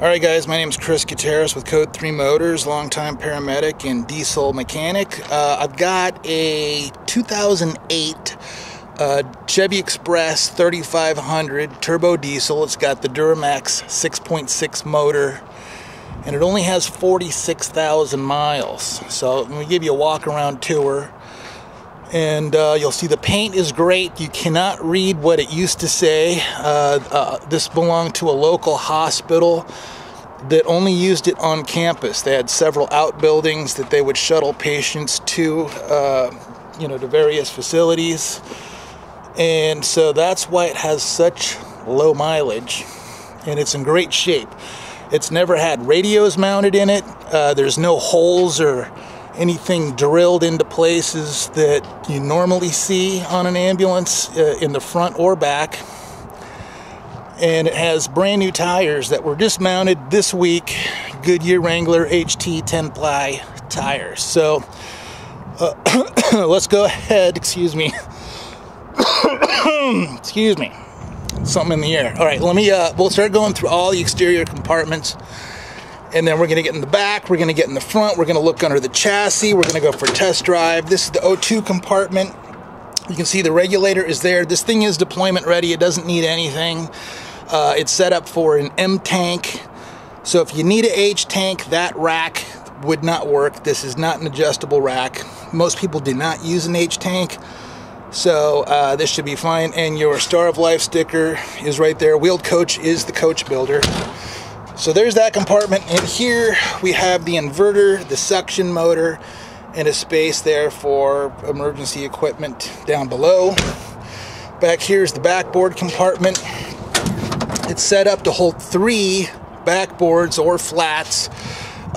Alright guys, my name is Chris Gutierrez with Code 3 Motors, longtime paramedic and diesel mechanic. Uh, I've got a 2008 uh, Chevy Express 3500 turbo diesel. It's got the Duramax 6.6 motor and it only has 46,000 miles. So let me give you a walk around tour and uh, you'll see the paint is great. You cannot read what it used to say. Uh, uh, this belonged to a local hospital that only used it on campus. They had several outbuildings that they would shuttle patients to, uh, you know, to various facilities. And so that's why it has such low mileage and it's in great shape. It's never had radios mounted in it. Uh, there's no holes or anything drilled into places that you normally see on an ambulance uh, in the front or back. And it has brand new tires that were just mounted this week Goodyear Wrangler HT 10 ply tires. So uh, let's go ahead, excuse me. excuse me. Something in the air. All right, let me, uh, we'll start going through all the exterior compartments and then we're to get in the back, we're to get in the front, we're to look under the chassis, we're to go for a test drive. This is the O2 compartment. You can see the regulator is there. This thing is deployment ready, it doesn't need anything. Uh, it's set up for an M tank. So if you need a H tank, that rack would not work. This is not an adjustable rack. Most people do not use an H tank. So uh, this should be fine. And your Star of Life sticker is right there. Wheeled Coach is the coach builder. So there's that compartment. In here we have the inverter, the suction motor, and a space there for emergency equipment down below. Back here's the backboard compartment. It's set up to hold three backboards or flats.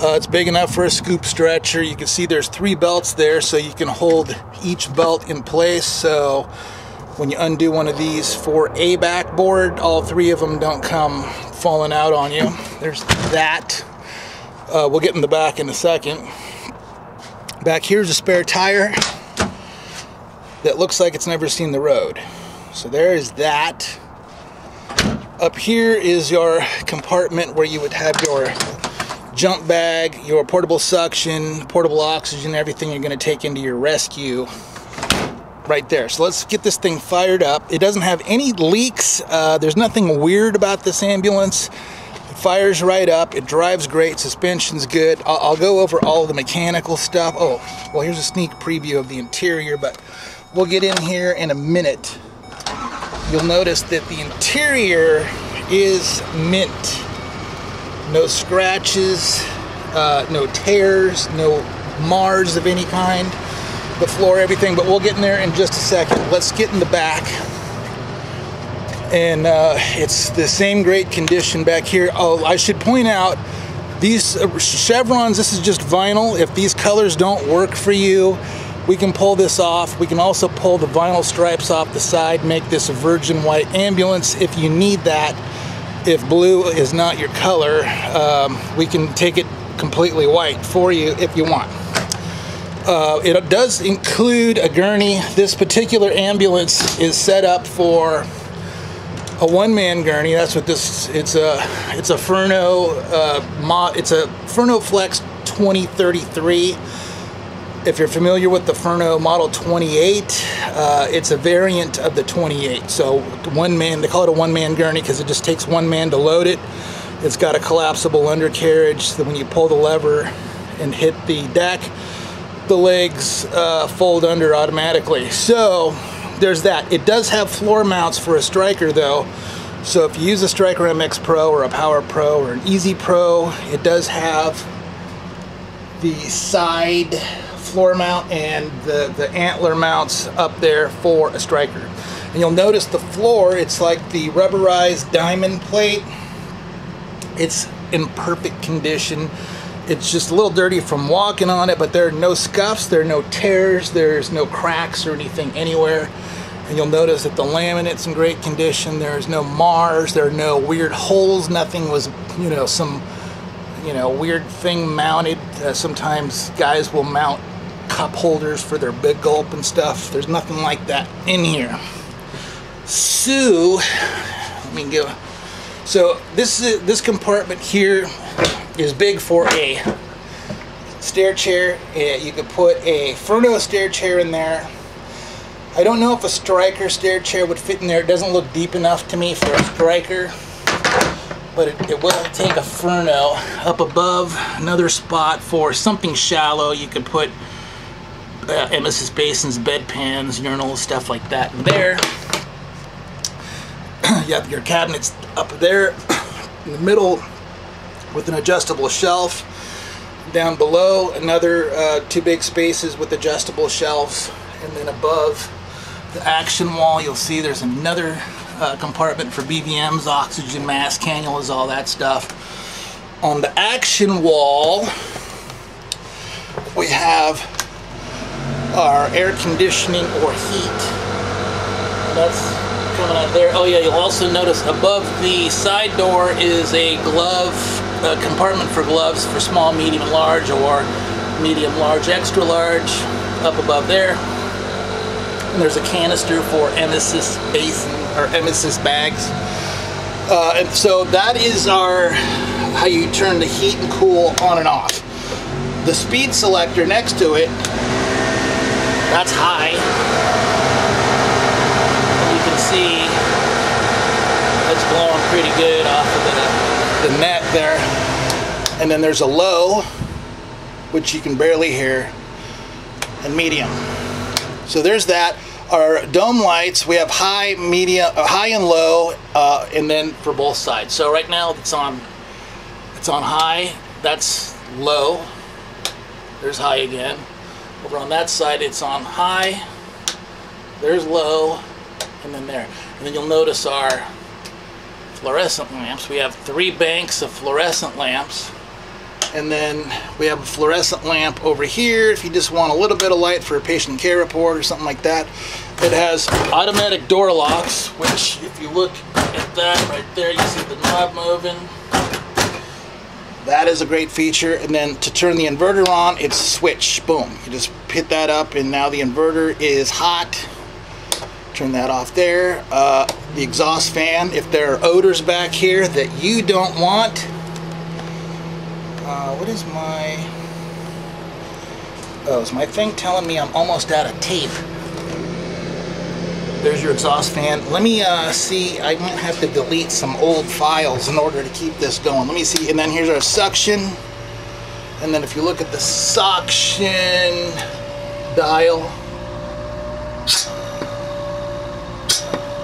Uh, it's big enough for a scoop stretcher. You can see there's three belts there so you can hold each belt in place. So when you undo one of these for a backboard, all three of them don't come falling out on you. There's that. Uh, we'll get in the back in a second. Back here's a spare tire that looks like it's never seen the road. So there is that. Up here is your compartment where you would have your jump bag, your portable suction, portable oxygen, everything you're going to take into your rescue right there. So let's get this thing fired up. It doesn't have any leaks. Uh, there's nothing weird about this ambulance. It fires right up. It drives great. Suspension's good. I'll, I'll go over all the mechanical stuff. Oh, well, here's a sneak preview of the interior, but we'll get in here in a minute. You'll notice that the interior is mint. No scratches, uh, no tears, no mars of any kind the floor, everything, but we'll get in there in just a second. Let's get in the back. And uh, it's the same great condition back here. Oh, I should point out, these uh, chevrons, this is just vinyl. If these colors don't work for you, we can pull this off. We can also pull the vinyl stripes off the side, make this a virgin white ambulance if you need that. If blue is not your color, um, we can take it completely white for you if you want. Uh, it does include a gurney. This particular ambulance is set up for a one-man gurney. That's what this. It's a it's a Ferno uh. It's a Ferno Flex 2033. If you're familiar with the Ferno Model 28, uh, it's a variant of the 28. So one man. They call it a one-man gurney because it just takes one man to load it. It's got a collapsible undercarriage. So when you pull the lever and hit the deck the legs uh, fold under automatically. So there's that. It does have floor mounts for a Stryker though. So if you use a Stryker MX Pro or a Power Pro or an Easy Pro, it does have the side floor mount and the, the antler mounts up there for a Stryker. And you'll notice the floor, it's like the rubberized diamond plate. It's in perfect condition it's just a little dirty from walking on it, but there are no scuffs, there are no tears, there's no cracks or anything anywhere. And you'll notice that the laminate's in great condition. There's no mars, there are no weird holes, nothing was, you know, some, you know, weird thing mounted. Uh, sometimes guys will mount cup holders for their big gulp and stuff. There's nothing like that in here. So, let me go So this is this compartment here is big for a stair chair. Eh, you could put a Ferno stair chair in there. I don't know if a Stryker stair chair would fit in there. It doesn't look deep enough to me for a Stryker, But it, it will take a Ferno up above. Another spot for something shallow. You could put uh, emesis basins, bedpans, urinals, stuff like that in there. you have your cabinets up there in the middle with an adjustable shelf. Down below, another uh, two big spaces with adjustable shelves. And then above, the action wall, you'll see there's another uh, compartment for BVMs, oxygen mask, cannulas, all that stuff. On the action wall, we have our air conditioning or heat. That's coming out there. Oh yeah, you'll also notice above the side door is a glove a compartment for gloves for small, medium, and large, or medium, large, extra large up above there. And there's a canister for emesis basin or emesis bags. Uh, and so that is our how you turn the heat and cool on and off. The speed selector next to it, that's high. And you can see it's blowing pretty good off of the, the net there. And then there's a low, which you can barely hear, and medium. So there's that. Our dome lights, we have high, medium, uh, high and low, uh, and then for both sides. So right now it's on, it's on high. That's low. There's high again. Over on that side, it's on high. There's low, and then there. And then you'll notice our fluorescent lamps. We have three banks of fluorescent lamps and then we have a fluorescent lamp over here if you just want a little bit of light for a patient care report or something like that. It has automatic door locks, which if you look at that right there, you see the knob moving. That is a great feature. And then to turn the inverter on, it's switch. Boom. You just hit that up and now the inverter is hot. Turn that off there. Uh, the exhaust fan, if there are odors back here that you don't want, uh, what is my... Oh, is my thing telling me I'm almost out of tape? There's your exhaust fan. Let me uh, see, I might have to delete some old files in order to keep this going. Let me see, and then here's our suction. And then if you look at the suction dial,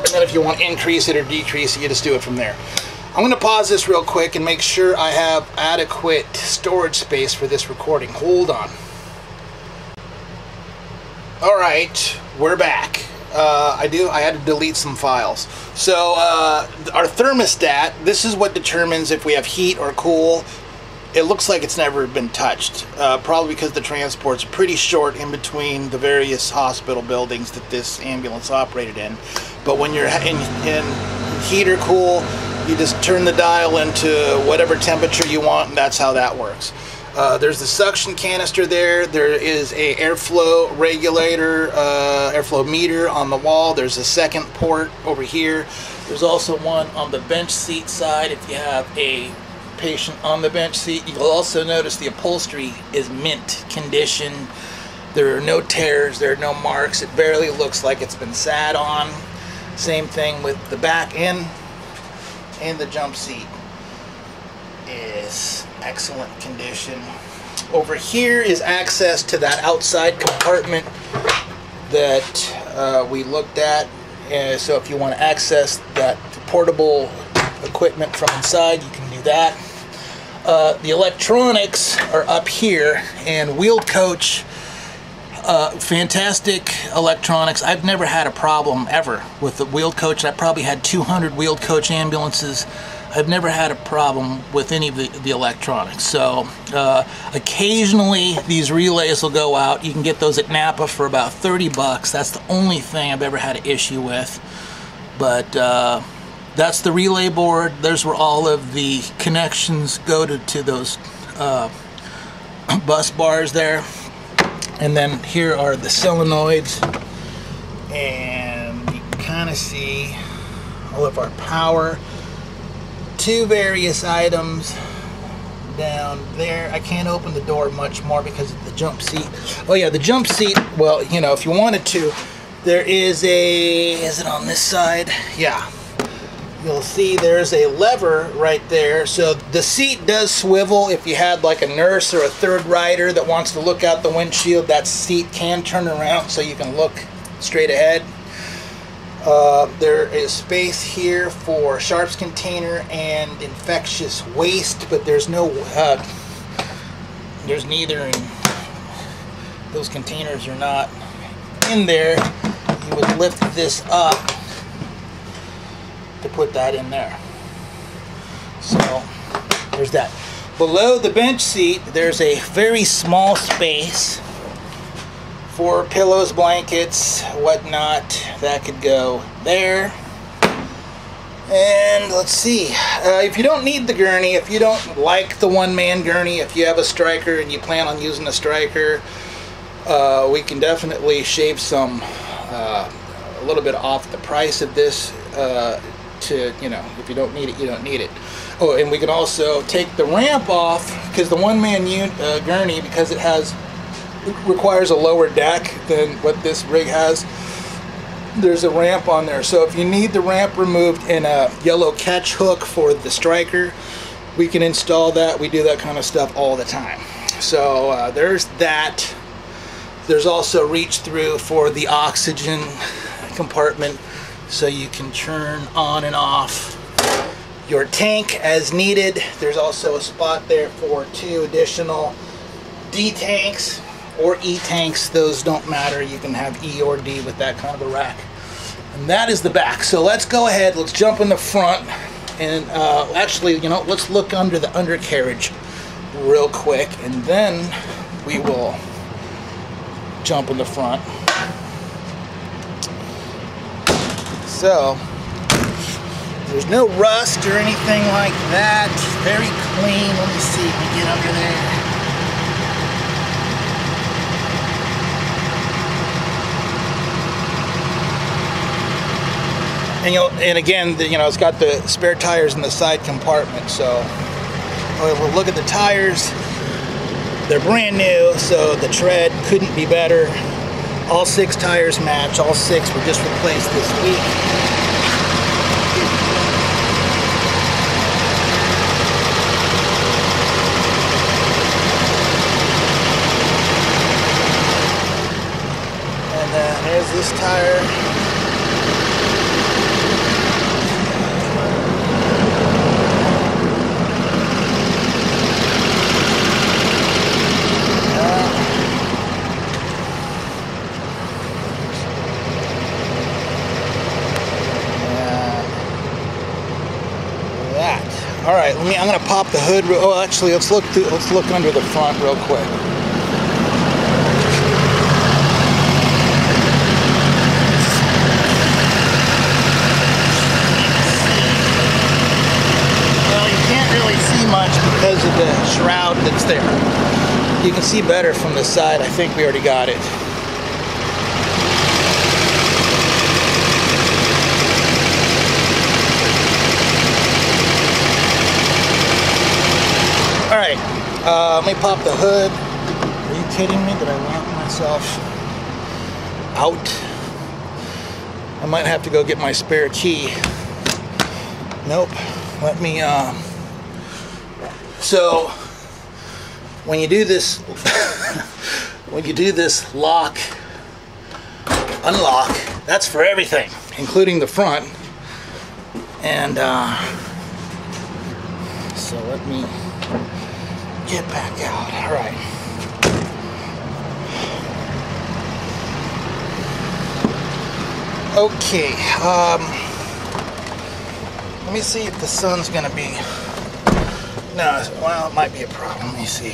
and then if you want to increase it or decrease it, you just do it from there. I'm going to pause this real quick and make sure I have adequate storage space for this recording. Hold on. Alright, we're back. Uh, I do. I had to delete some files. So uh, our thermostat. This is what determines if we have heat or cool. It looks like it's never been touched. Uh, probably because the transport's pretty short in between the various hospital buildings that this ambulance operated in. But when you're in, in heat or cool, you just turn the dial into whatever temperature you want and that's how that works. Uh, there's the suction canister there. There is a airflow regulator, uh, airflow meter on the wall. There's a second port over here. There's also one on the bench seat side if you have a patient on the bench seat. You'll also notice the upholstery is mint condition. There are no tears, there are no marks. It barely looks like it's been sat on. Same thing with the back end and the jump seat is excellent condition. Over here is access to that outside compartment that uh, we looked at. Uh, so if you want to access that portable equipment from inside, you can do that. Uh, the electronics are up here and Wheeled Coach uh, fantastic electronics. I've never had a problem ever with the wheeled coach. I probably had 200 wheeled coach ambulances. I've never had a problem with any of the, the electronics. So uh, occasionally these relays will go out. You can get those at Napa for about 30 bucks. That's the only thing I've ever had an issue with. But uh, that's the relay board. There's where all of the connections go to, to those uh, bus bars there and then here are the solenoids and you kind of see all of our power two various items down there. I can't open the door much more because of the jump seat. Oh yeah, the jump seat, well, you know, if you wanted to, there is a, is it on this side? Yeah. You'll see there's a lever right there. So the seat does swivel. If you had like a nurse or a third rider that wants to look out the windshield, that seat can turn around so you can look straight ahead. Uh, there is space here for sharps container and infectious waste, but there's no, uh, there's neither in those containers are not in there. You would lift this up to put that in there. So there's that. Below the bench seat, there's a very small space for pillows, blankets, whatnot. That could go there. And let's see. Uh, if you don't need the gurney, if you don't like the one-man gurney, if you have a Stryker and you plan on using a Stryker, uh, we can definitely shave some, uh, a little bit off the price of this uh, to, you know, if you don't need it, you don't need it. Oh, and we can also take the ramp off because the one-man uh, gurney, because it has requires a lower deck than what this rig has. There's a ramp on there. So if you need the ramp removed in a yellow catch hook for the Stryker, we can install that. We do that kind of stuff all the time. So uh, there's that. There's also reach through for the oxygen compartment so you can turn on and off your tank as needed. There's also a spot there for two additional D tanks or E tanks, those don't matter. You can have E or D with that kind of a rack. And that is the back. So let's go ahead, let's jump in the front. And uh, actually, you know, let's look under the undercarriage real quick. And then we will jump in the front. So, there's no rust or anything like that. Very clean. Let me see if we get under there. And you know, and again, the, you know, it's got the spare tires in the side compartment. So we'll look at the tires. They're brand new, so the tread couldn't be better. All six tires match. All six were just replaced this week. And then there's this tire. All right, let me. I'm gonna pop the hood. Oh, actually, let's look. Through, let's look under the front real quick. Well, you can't really see much because of the shroud that's there. You can see better from the side. I think we already got it. All right, uh, let me pop the hood. Are you kidding me? Did I lock myself out? I might have to go get my spare key. Nope. Let me, uh, so when you do this, when you do this lock, unlock, that's for everything, including the front. And, uh, so let me get back out. All right. Okay. Um, let me see if the sun's going to be. No, well, it might be a problem. Let me see.